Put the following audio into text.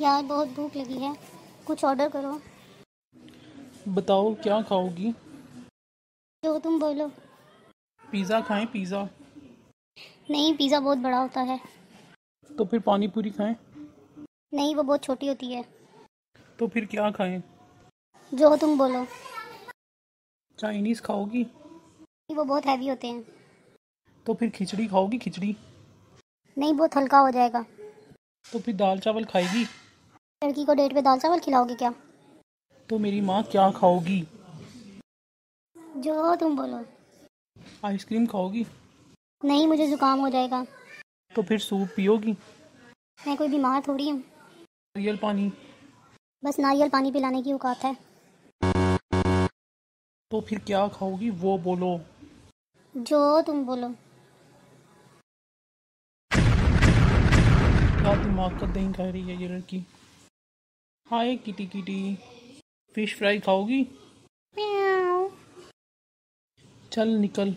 यार बहुत भूख लगी है। कुछ ऑर्डर करो। बताओ क्या खाओगी? जो तुम बोलो। पिज़्ज़ा खाएँ पिज़्ज़ा? नहीं पिज़्ज़ा बहुत बड़ा होता है। तो फिर पानी पूरी खाएँ? नहीं वो बहुत छोटी होती है। तो फिर क्या खाएँ? जो तुम बोलो। चाइनीज़ खाओगी? वो बहुत हैवी होते हैं। तो फिर खिचड़ी खाओगी खिचड़ी? नहीं बहुत हल्का हो जाएगा। तो फिर दाल चावल खाएगी? लड़की को डेट पे दाल चावल खिलाओगे क्या? तो मेरी माँ क्या खाओगी? जो तुम बोलो। आइसक्रीम खाओगी? नहीं मुझे ज़ुकाम हो जाएगा। तो फिर सूप पियोगी? मैं कोई बीमार थोड़ी हूँ। रियल पानी। बस नारियल पानी पिलाने की औकात है। तो फिर क्या खाओगी? वो बोलो। जो तुम बोलो। दिमाग का दही खा रही है ये लड़की? Hi kitty kitty. Fish fry खाओगी। चल निकल।